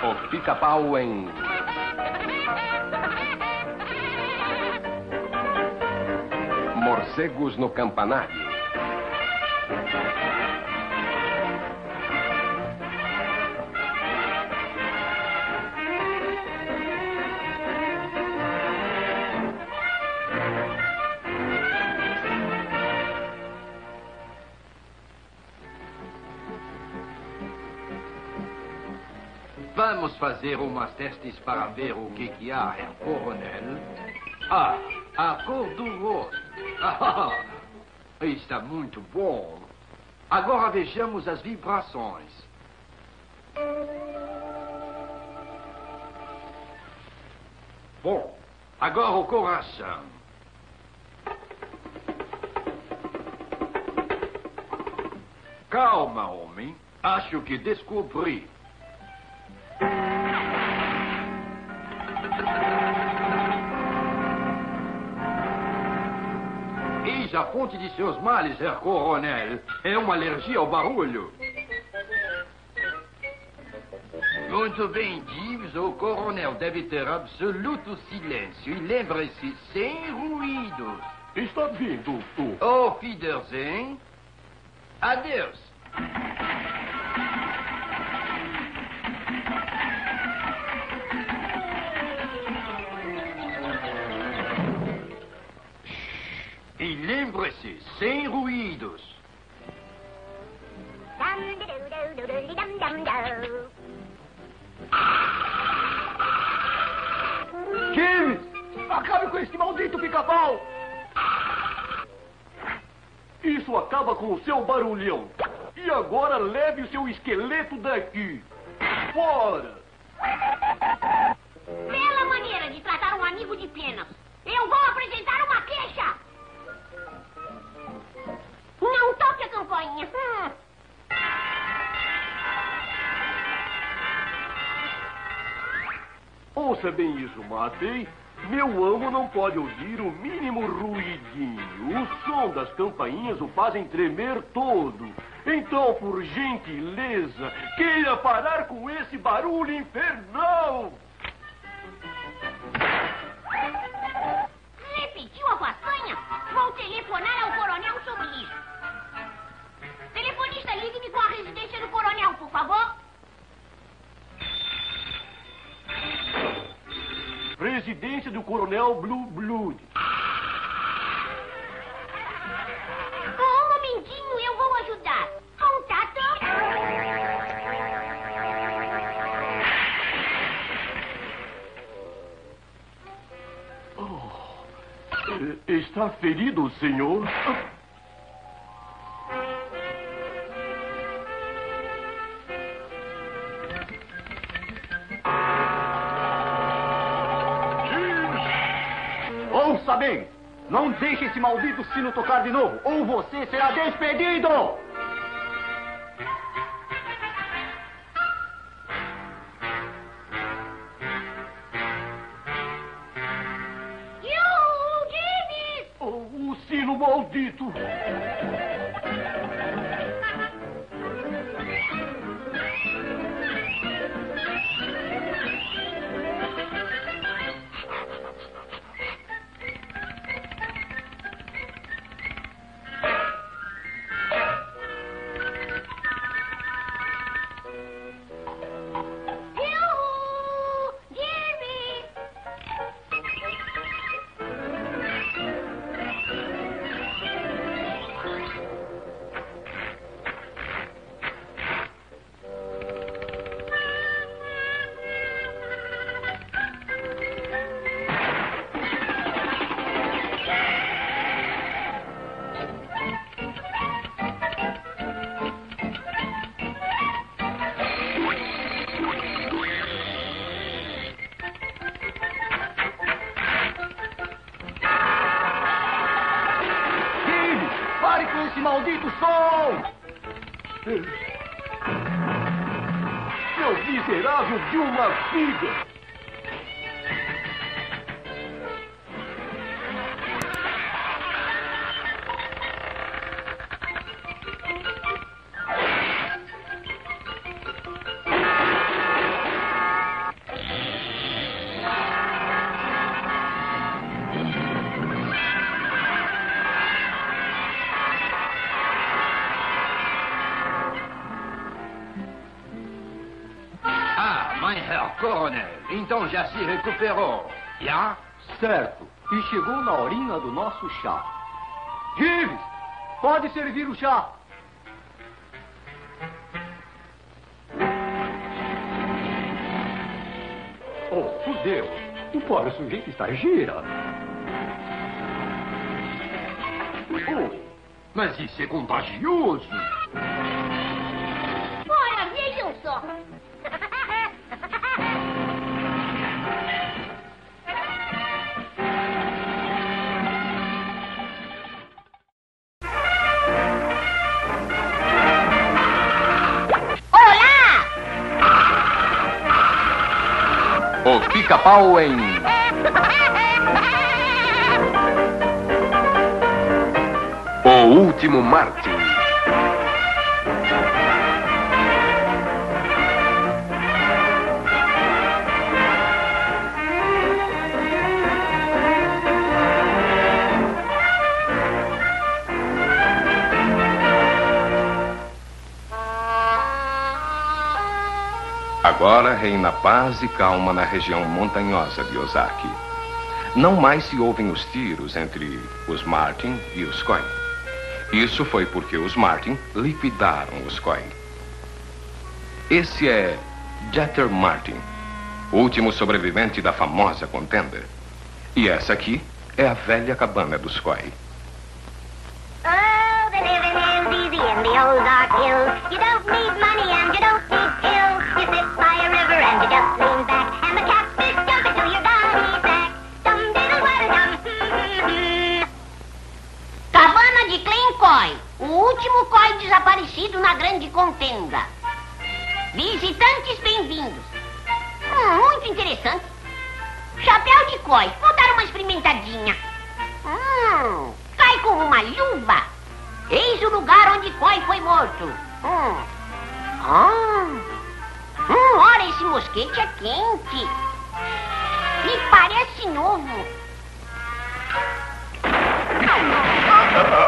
O pica-pau em. Morcegos no campanário. Fazer umas testes para ver o que, que há, Herr Coronel. Ah, a cor do rosto. Ah, está muito bom. Agora vejamos as vibrações. Bom, agora o coração. Calma, homem. Acho que descobri. A fonte de seus males, Herr Coronel. É uma alergia ao barulho. Muito bem, Jeeves. O coronel deve ter absoluto silêncio. E lembre-se, sem ruídos. Está vindo, tu. Auf Wiedersehen. Adeus. Lembre-se, sem ruídos. James! Acabe com esse maldito pica-pau! Isso acaba com o seu barulhão. E agora leve o seu esqueleto daqui. Fora! Hum. Ouça bem isso, Matei. Meu amo não pode ouvir o mínimo ruidinho. O som das campainhas o fazem tremer todo. Então, por gentileza, queira parar com esse barulho infernal. Repetiu a façanha? Vou telefonar ao coronel sobre isso. Por favor. Presidência do Coronel Blue Blood. Um momentinho, eu vou ajudar. Contato. Eh, Está ferido, senhor? Bem! Não deixe esse maldito sino tocar de novo, ou você será despedido! Yuhu, James! Oh, o sino maldito! Coronel, então já se recuperou. Já? Certo. E chegou na horinha do nosso chá. Gives, pode servir o chá. Oh, por Deus. O pobre sujeito está girando. Oh, mas isso é contagioso. Ora, vejam só. Pica-pau em O Último Martin. Agora reina paz e calma na região montanhosa de Ozaki. Não mais se ouvem os tiros entre os Martin e os Coin. Isso foi porque os Martin liquidaram os Coin. Esse é Jeter Martin, último sobrevivente da famosa contenda. E essa aqui é a velha cabana dos Coin. Desaparecido na grande contenda. Visitantes bem-vindos. Hum, muito interessante. Chapéu de Coy, vou dar uma experimentadinha. Hum, cai como uma luva. Eis o lugar onde Coy foi morto. Hum. Hum. Hum, olha, esse mosquete é quente. E parece novo.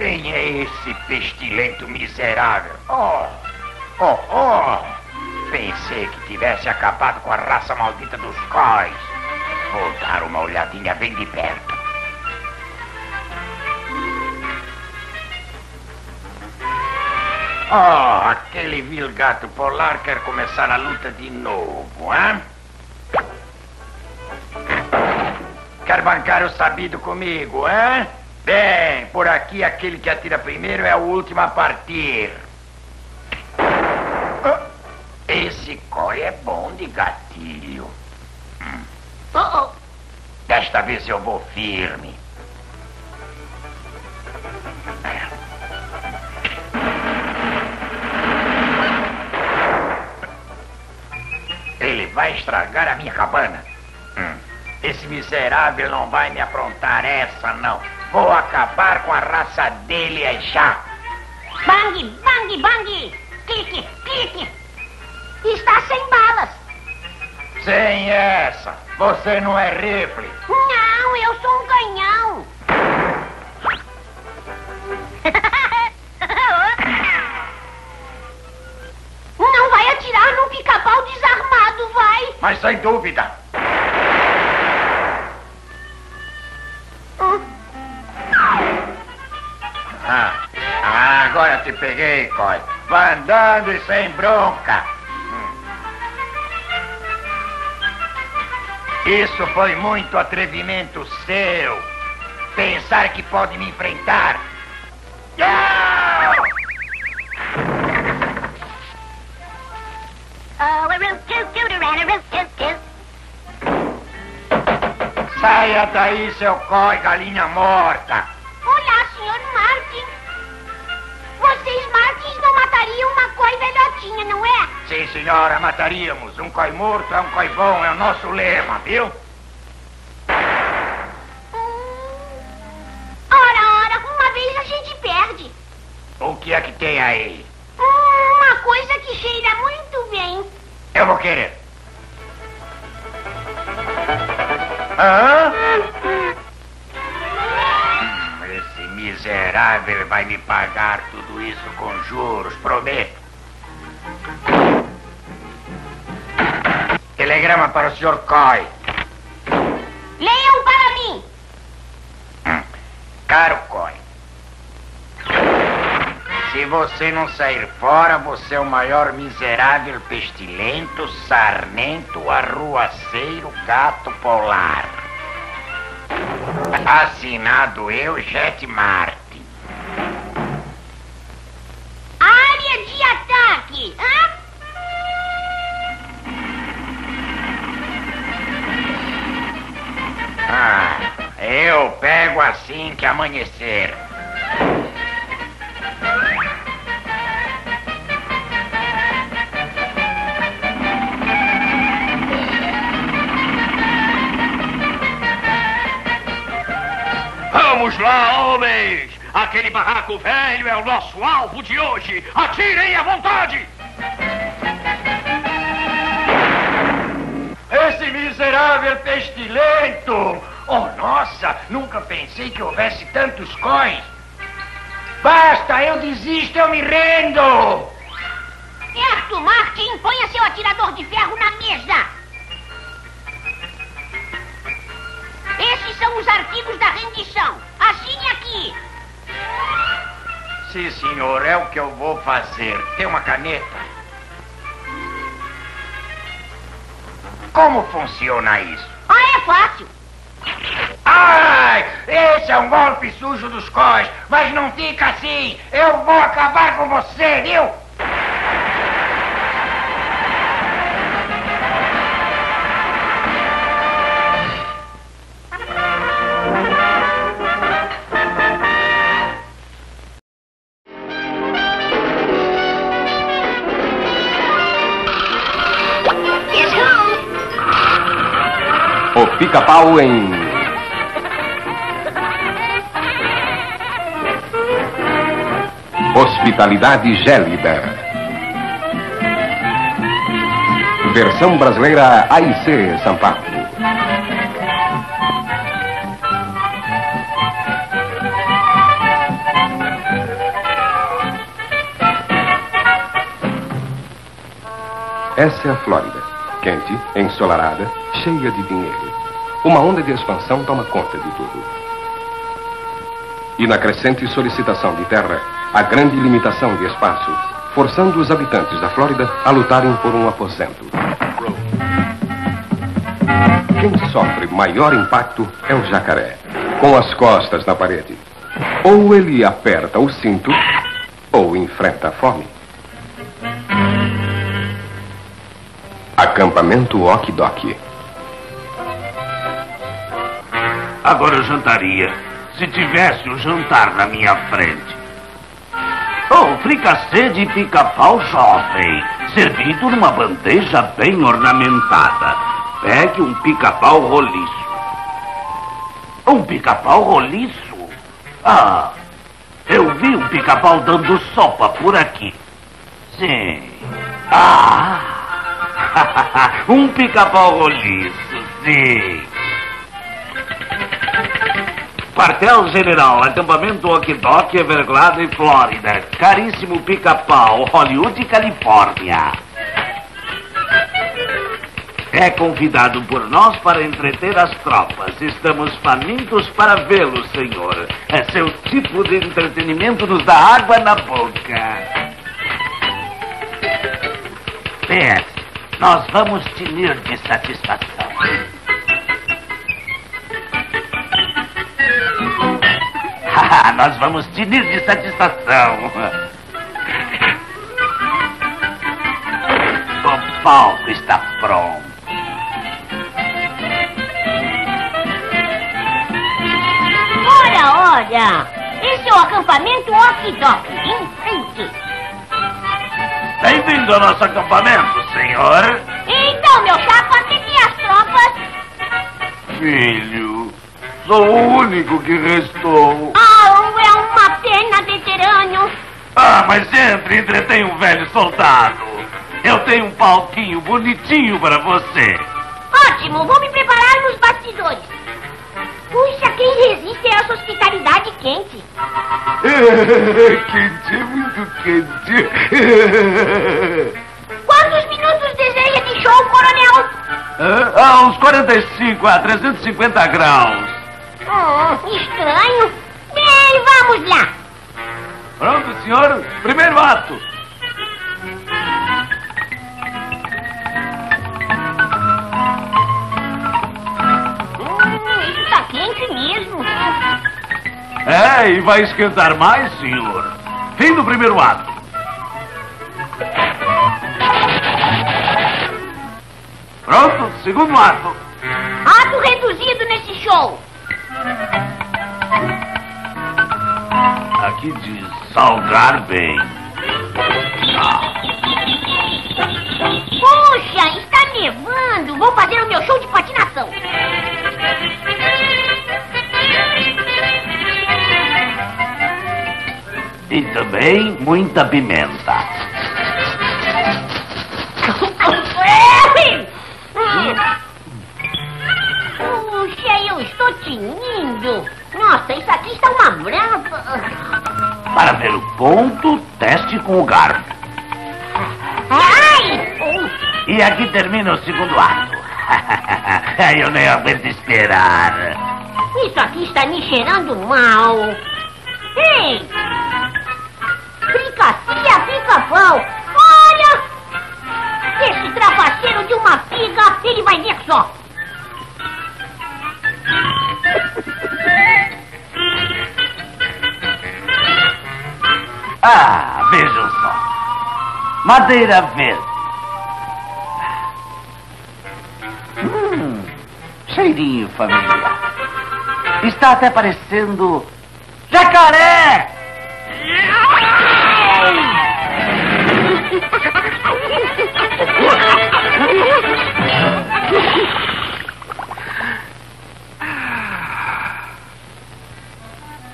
Quem é esse pestilento miserável? Oh, oh, oh! Pensei que tivesse acabado com a raça maldita dos cóis. Vou dar uma olhadinha bem de perto. Oh, aquele vil gato polar quer começar a luta de novo, hein? Quer bancar o sabido comigo, hein? Bem, por aqui aquele que atira primeiro é o último a partir. Ah, Esse coi é bom de gatilho. Hum, Oh, oh. Desta vez eu vou firme. Ele vai estragar a minha cabana. Hum, Esse miserável não vai me aprontar essa, não. Vou acabar com a raça dele é já. Bang, bang, bang. Clique, clique. Está sem balas. Sem essa. Você não é rifle. Não, eu sou um canhão. Não vai atirar num pica-pau desarmado, vai. Mas sem dúvida. Te peguei, Coy. Vai andando e sem bronca. Hum. Isso foi muito atrevimento seu. Pensar que pode me enfrentar. Oh, a root toot tooter and a root toot toot. Saia daí, seu Coy, galinha morta. Sim, senhora, mataríamos. Um coi morto é um coi bom, é o nosso lema, viu? Ora, ora, uma vez a gente perde. O que é que tem aí? Uma coisa que cheira muito bem. Eu vou querer. Hã? Hum, esse miserável vai me pagar tudo isso com juros, prometo. Telegrama para o Sr. Coy. Leiam para mim. Hum. Caro Coy, se você não sair fora, você é o maior miserável, pestilento, sarnento, arruaceiro, gato polar. Assinado eu, Jet Martin. Que amanhecer. Vamos lá, homens! Aquele barraco velho é o nosso alvo de hoje! Atirem à vontade! Esse miserável pestilento! Oh, nossa! Nunca pensei que houvesse tantos coins! Basta! Eu desisto, eu me rendo! Certo, Martin. Ponha seu atirador de ferro na mesa. Esses são os artigos da rendição. Assine aqui. Sim, senhor, é o que eu vou fazer. Tem uma caneta? Como funciona isso? Ah, é fácil. Ai! Esse é um golpe sujo dos cós, mas não fica assim! Eu vou acabar com você, viu? O pica-pau em. Hospitalidade Gélida. Versão brasileira AIC São Paulo. Essa é a Flórida. Quente, ensolarada, cheia de dinheiro. Uma onda de expansão toma conta de tudo. E na crescente solicitação de terra, a grande limitação de espaço, forçando os habitantes da Flórida a lutarem por um aposento. Quem sofre maior impacto é o jacaré, com as costas na parede. Ou ele aperta o cinto, ou enfrenta a fome. Acampamento Okidok. Agora eu jantaria. Se tivesse o jantar na minha frente. Fricassê de pica-pau jovem, servido numa bandeja bem ornamentada. Pegue um pica-pau roliço. Um pica-pau roliço? Ah, eu vi um pica-pau dando sopa por aqui. Sim. Ah! um pica-pau roliço, sim. Quartel General, acampamento Okidok, Everglade, Flórida. Caríssimo pica-pau, Hollywood, Califórnia. É convidado por nós para entreter as tropas. Estamos famintos para vê-lo, senhor. É seu tipo de entretenimento nos dá água na boca. PS, nós vamos tinir de satisfação. nós vamos tinir de satisfação. O palco está pronto. Ora, olha. Esse é o acampamento Okidok, em frente. Bem-vindo ao nosso acampamento, senhor. Então, meu chapa, até as tropas. Filho, sou o único que restou. Ah, Ah, mas entre, entretém um velho soldado. Eu tenho um palquinho bonitinho para você. Ótimo, vou me preparar nos bastidores. Puxa, quem resiste a essa hospitalidade quente? quente, muito quente. Quantos minutos deseja nesse show, coronel? Ah, uns 45 a 350 graus. Hum, estranho. Bem, vamos lá. Pronto, senhor? Primeiro ato. Hum, isso tá quente mesmo. É, e vai esquentar mais, senhor. Fim do primeiro ato. Pronto, segundo ato. Ato reduzido nesse show. Aqui diz salgar bem. Puxa, está nevando. Vou fazer o meu show de patinação. E também muita pimenta. Puxa, eu estou tinindo. Nossa, isso aqui está uma brava. Para ver o ponto, teste com o garfo. Ai! E aqui termina o segundo ato. Eu nem aguento esperar. Isso aqui está me cheirando mal. Ei! Fricacia, pica-pau! Olha! Esse trapaceiro de uma figa, ele vai ver só. Ah, vejam só. Madeira verde. Hum, cheirinho familiar. Está até parecendo jacaré.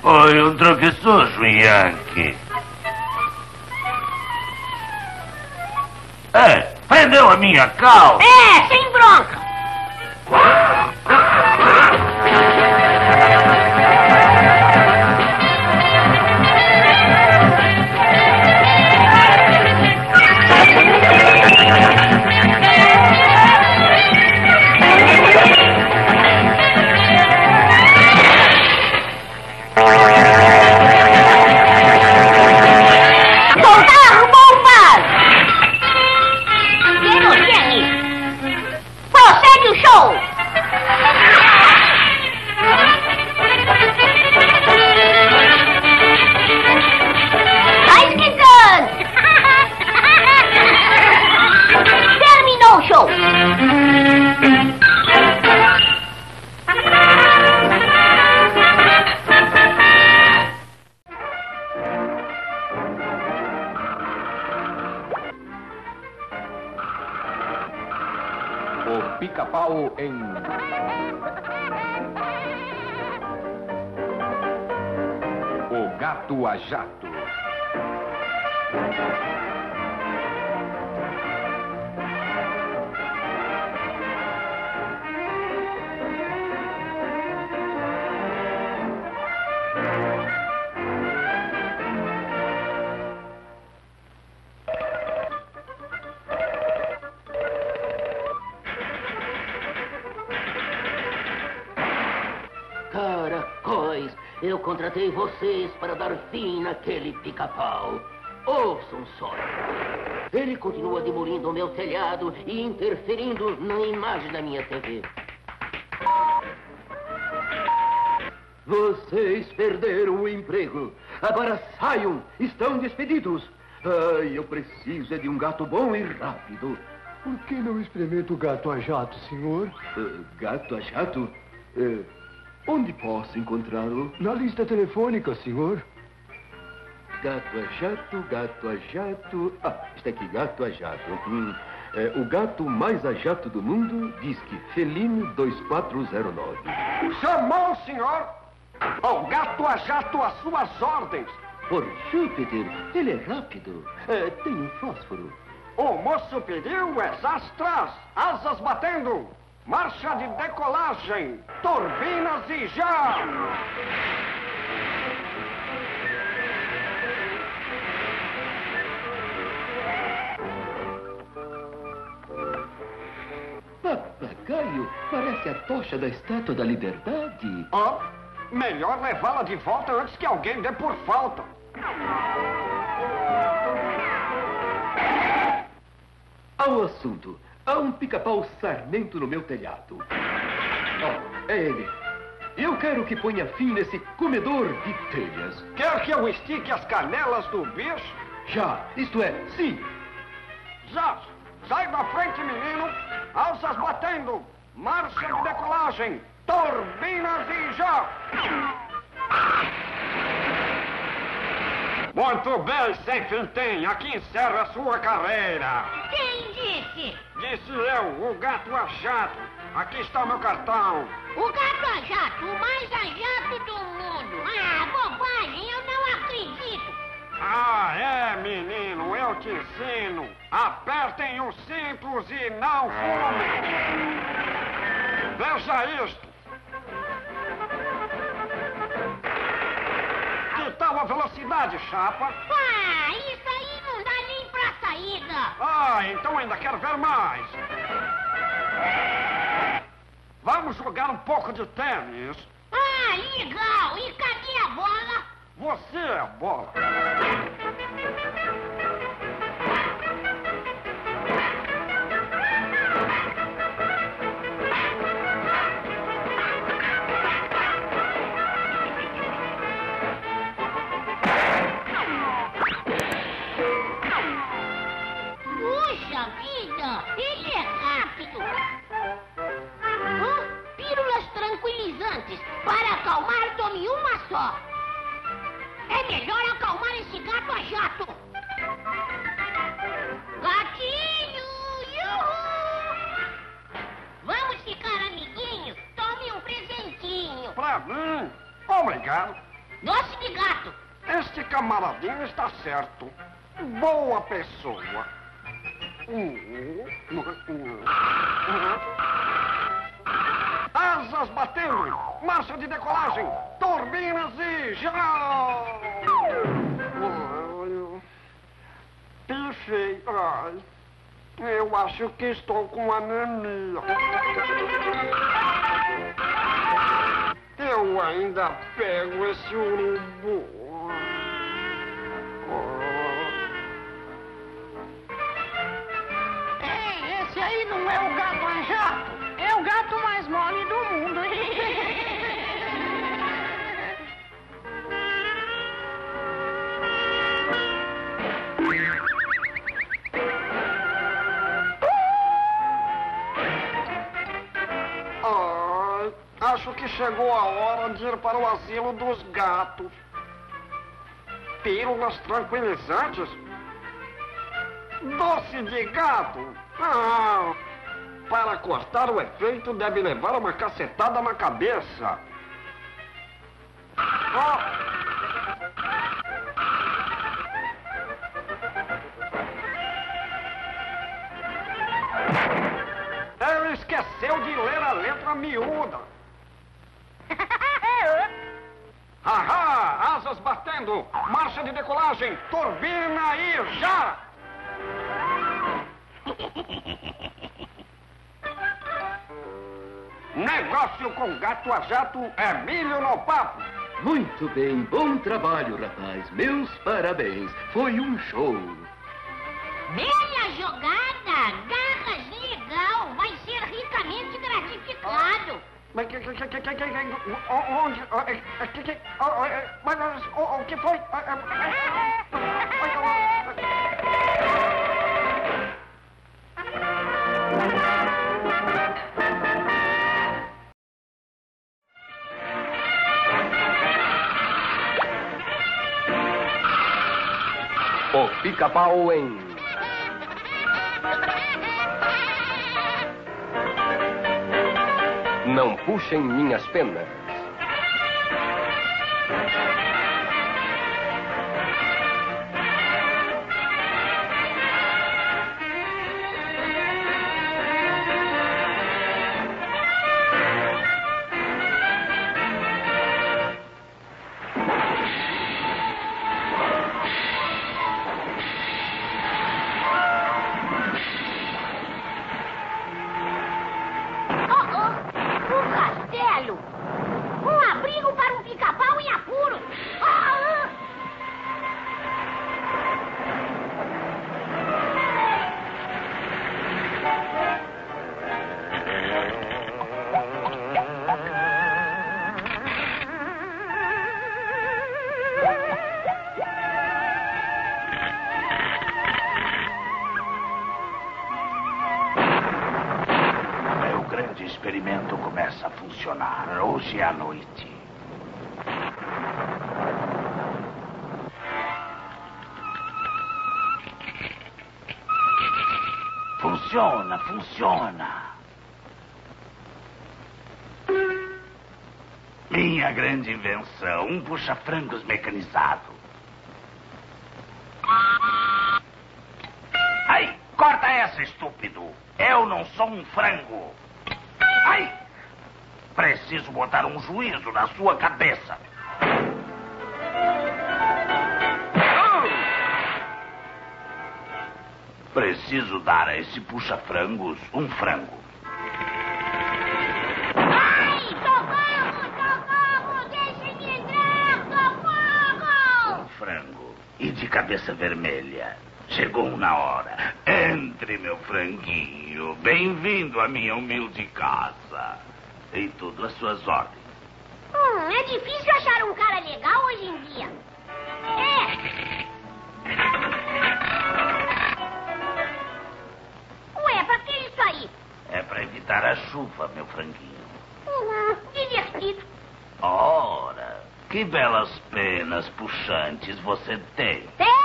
Foi um tropeçoso, Yankee. É, prendeu a minha calça. É, sem bronca. Pica-pau. Ouçam só. Ele continua demolindo o meu telhado e interferindo na imagem da minha TV. Vocês perderam o emprego. Agora saiam. Estão despedidos. Ai, eu preciso é de um gato bom e rápido. Por que não experimenta o gato a jato, senhor? Ah, gato a jato? Eh, onde posso encontrá-lo? Na lista telefônica, senhor. Gato a jato, gato a jato. Ah, está aqui, gato a jato. Hum, é, o gato mais a jato do mundo diz que Felino 2409. Chamou, senhor? O gato a jato às suas ordens. Por Júpiter, ele é rápido. É, tem um fósforo. O moço pediu é astras, asas batendo. Marcha de decolagem, turbinas e já! Papagaio parece a tocha da Estátua da Liberdade. Ó, melhor levá-la de volta antes que alguém dê por falta. Ao assunto. Há um pica-pau sarmento no meu telhado. Ó, é ele. Eu quero que ponha fim nesse comedor de telhas. Quer que eu estique as canelas do bicho? Já, isto é, sim. Já! Sai da frente, menino! Alças batendo! Marcha de decolagem! Turbinas e já! Muito bem, sem fintem! Aqui encerra a sua carreira! Quem disse? Disse eu, o gato a jato. Aqui está o meu cartão. O gato a jato, o mais a jato do mundo. Ah, bobagem, eu não acredito. Ah, é, menino, eu te ensino. Apertem os cintos e não fumem. Veja isto. Que tal a velocidade, chapa? Ah, isso aí não dá nem pra saída. Ah, então ainda quero ver mais. Vamos jogar um pouco de tênis. Ah, legal. E cadê a bola? Você é bola. Puxa vida, ele é rápido. Hã? Pílulas tranquilizantes. Para acalmar, tome uma só. É melhor acalmar esse gato a jato. Gatinho! Yuhu! Vamos ficar amiguinhos? Tome um presentinho. Pra mim? Obrigado. Doce de gato. Este camaradinho está certo. Boa pessoa. Hum, Asas batendo. Marcha de decolagem. Turbinas e. Olha, Pifei. Ai, eu acho que estou com anemia. Eu ainda pego esse urubu. Esse aí não é o gato a que chegou a hora de ir para o asilo dos gatos. Pílulas tranquilizantes? Doce de gato? Ah, para cortar o efeito deve levar uma cacetada na cabeça. Ah, esqueceu de ler a letra miúda. Marcha de decolagem! Turbina e já! Negócio com gato a jato é milho no papo! Muito bem, bom trabalho, rapaz. Meus parabéns. Foi um show. Bela jogada. Garras legal. Vai ser ricamente gratificado. Oh, get point. Pica-pau em Não puxem minhas penas. Grande invenção, um puxa-frangos mecanizado. Ai, corta essa, estúpido. Eu não sou um frango. Ai! Preciso botar um juízo na sua cabeça. Preciso dar a esse puxa-frangos um frango. De cabeça vermelha. Chegou na hora. Entre, meu franguinho. Bem-vindo à minha humilde casa. E tudo às suas ordens. Hum, é difícil achar um cara legal hoje em dia. É. Ué, pra que isso aí? É para evitar a chuva, meu franguinho. Hum, divertido. Ora, que belas penas puxantes você tem. É,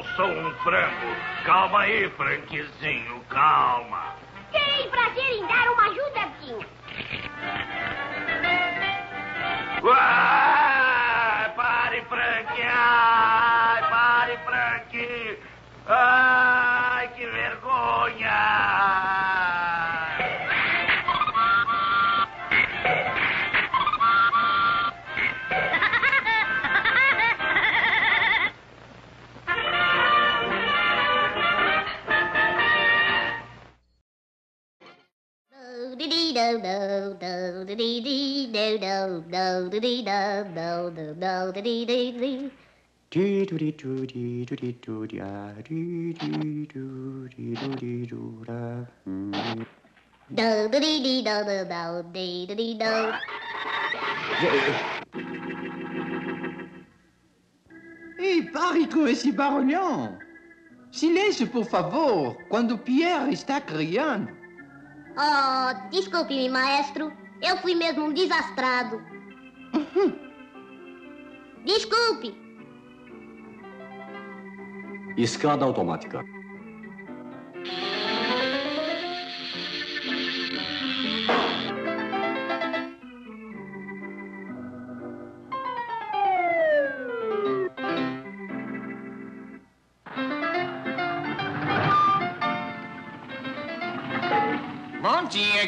não sou um frango. Calma aí, Frankzinho, calma. Terei prazer em dar uma ajudadinha. Ai, pare com esse barulhão! Silêncio, por favor, quando Pierre está criando. Oh, desculpe-me, maestro. Eu fui mesmo um desastrado. Desculpe. Escada automática.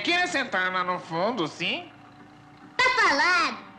Bom dia, quer sentar lá no fundo, sim? Tá falado.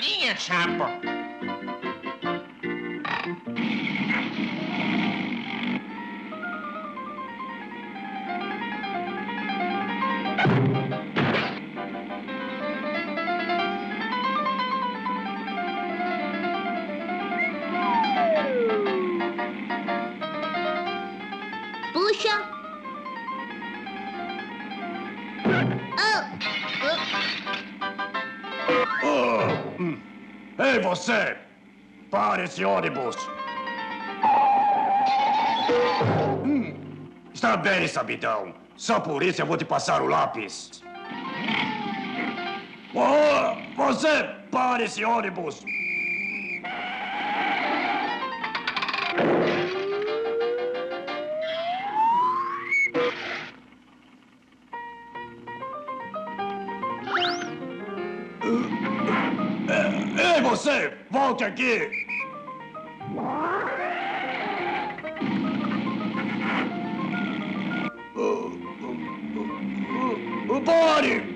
É o fim da linha, chapa. Esse ônibus! Hum. Está bem, sabidão. Só por isso eu vou te passar o lápis. Oh, você! Pare esse ônibus! Ei, você! Volte aqui! Pare!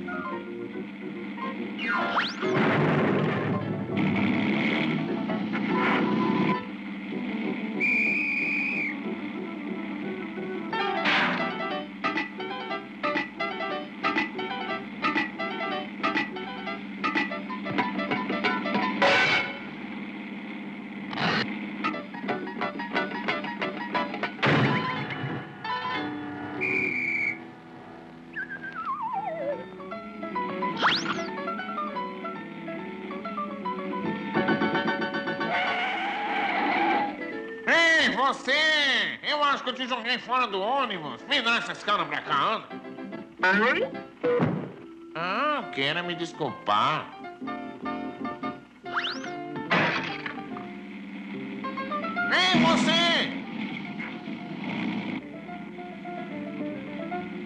Fora do ônibus. Me dá essa escada pra cá, anda. Ah, queira me desculpar. Ei, você!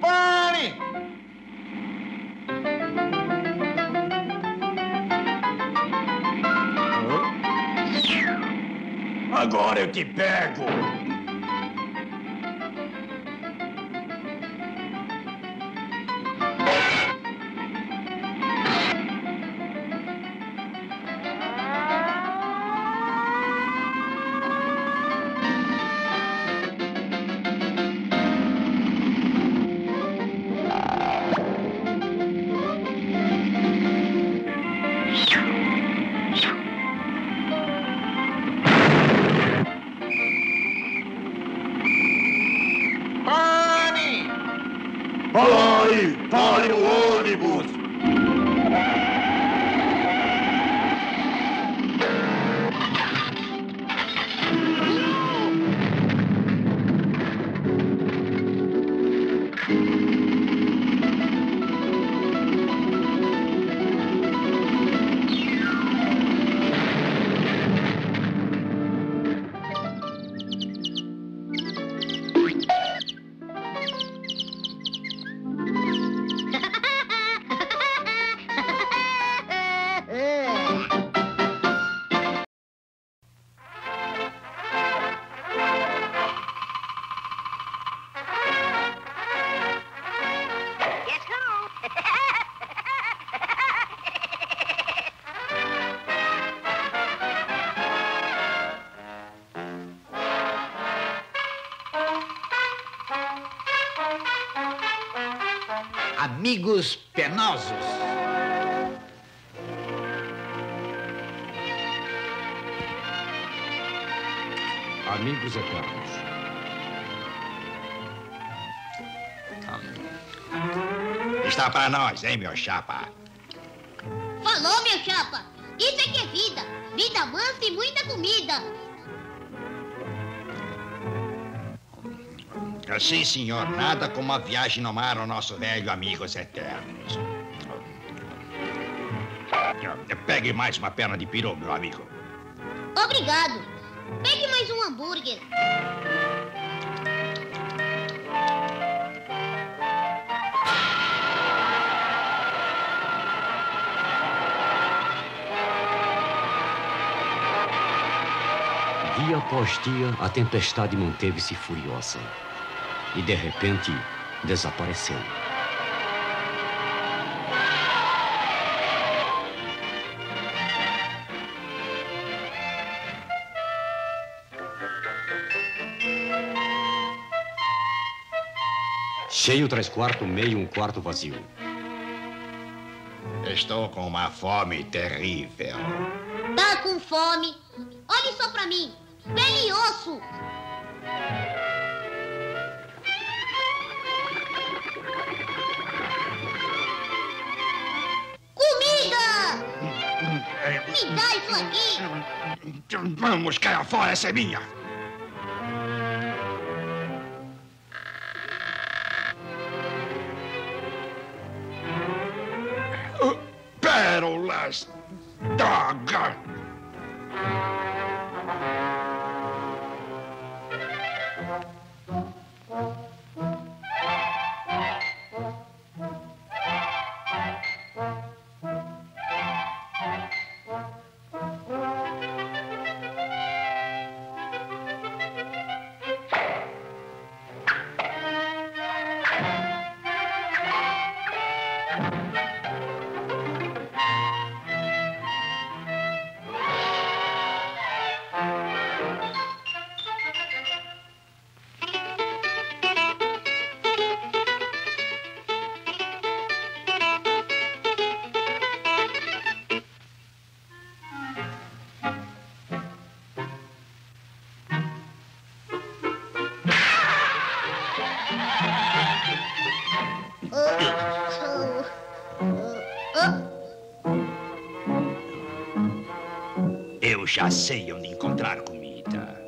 Pare! Agora eu te pego! Nós, hein, meu chapa? Falou, meu chapa. Isso é que é vida. Vida mansa e muita comida. Sim, senhor. Nada como a viagem no mar ao nosso velho amigos eternos. Pegue mais uma perna de peru, meu amigo. Obrigado. Pegue mais um hambúrguer. Dia após dia, a tempestade manteve-se furiosa. E, de repente, desapareceu. Cheio, três quartos, meio, um quarto vazio. Estou com uma fome terrível. Tá com fome? Olhe só pra mim. Pele e osso. Comida! Me dá isso aqui. Vamos, caia fora, essa é minha. Pérolas! Droga! Já sei onde encontrar comida.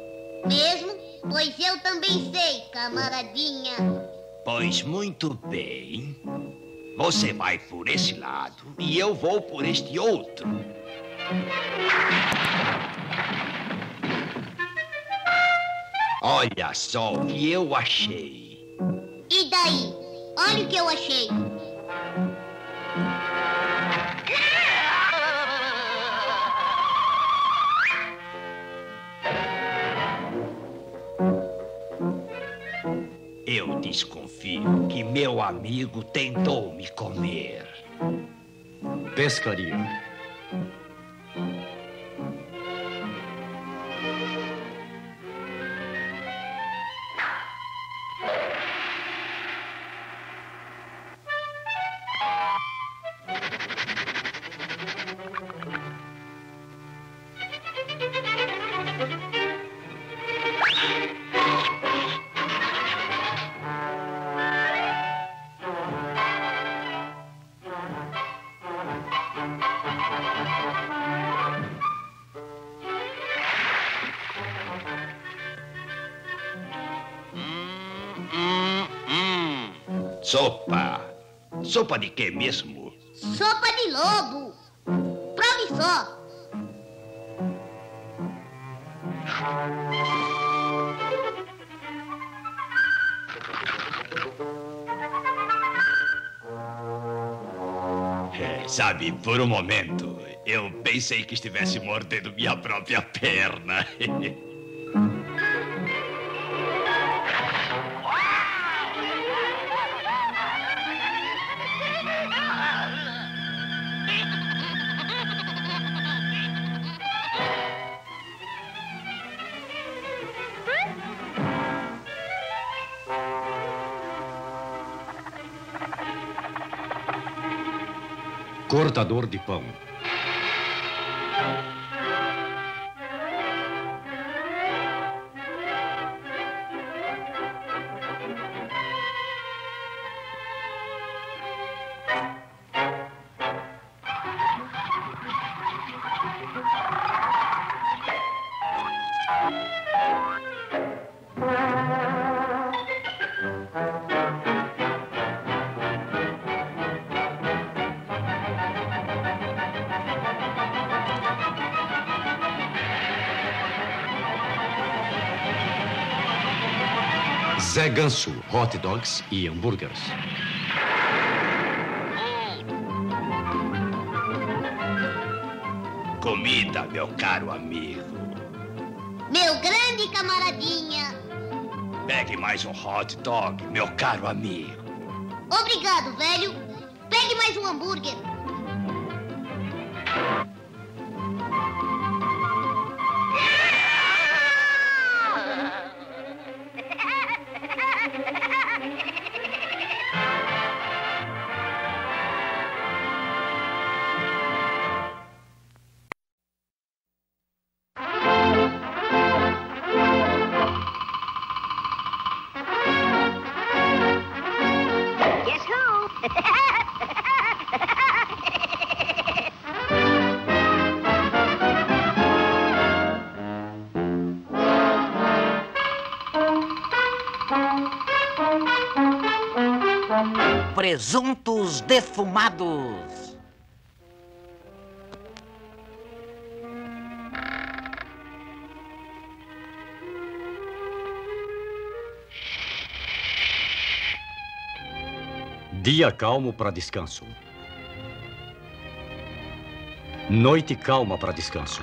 Mesmo? Pois eu também sei, camaradinha. Pois muito bem. Você vai por esse lado e eu vou por este outro. Olha só o que eu achei. E daí? Olha o que eu achei. Amigo tentou me comer. Pescaria. Sopa. Sopa de quê mesmo? Sopa de lobo. Prove só. É, sabe, por um momento, eu pensei que estivesse mordendo minha própria perna. cortador de pão. ranço, hot dogs e hambúrgueres. Comida, meu caro amigo. Meu grande camaradinha. Pegue mais um hot dog, meu caro amigo. Obrigado, velho. Pegue mais um hambúrguer. presuntos defumados. Dia calmo para descanso. Noite calma para descanso.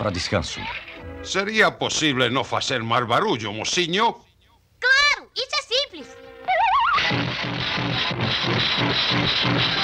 para descanso. Sería posible no hacer mais barulho, mocinho? Claro, isso é simples.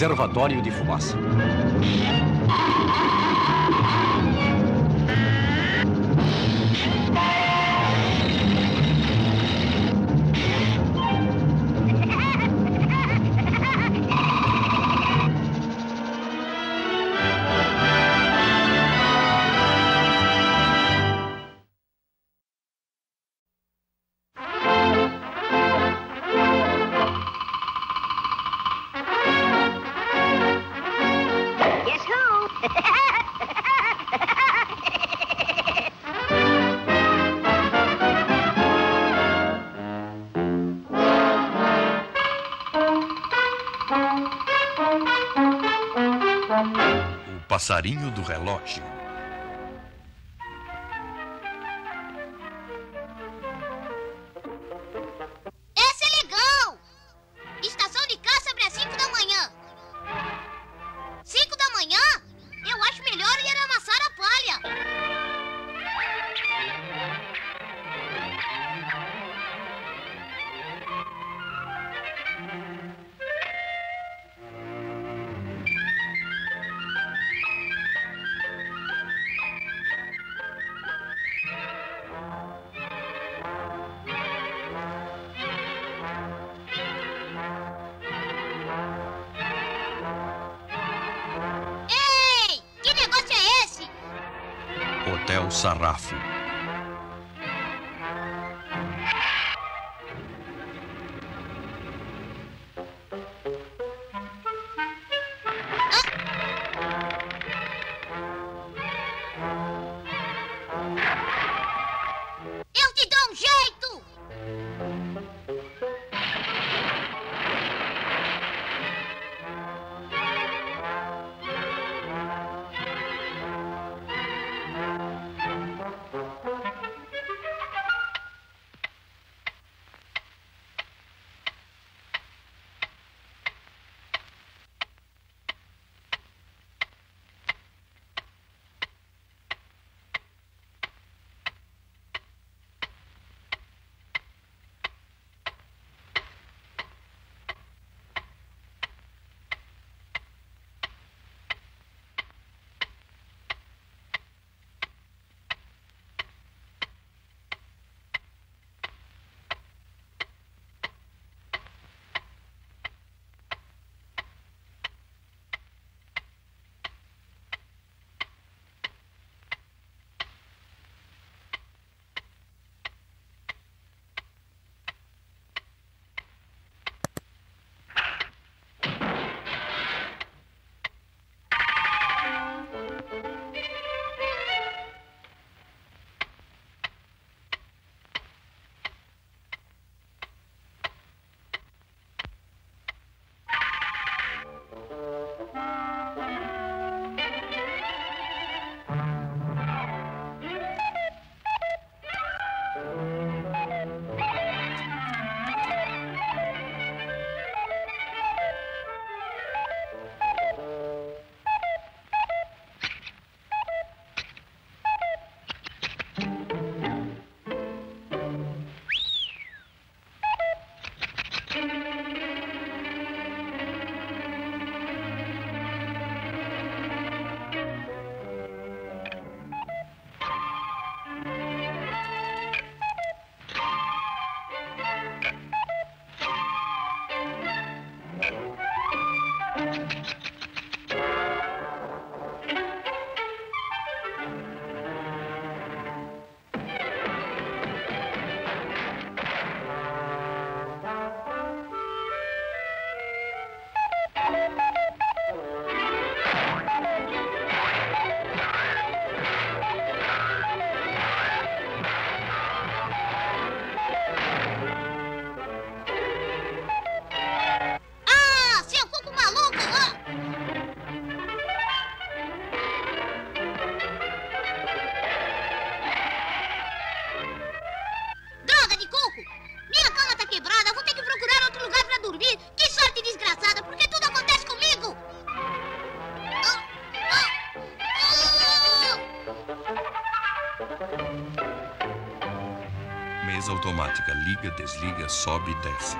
Reservatório de fumaça. Passarinho do relógio. Sobe e desce.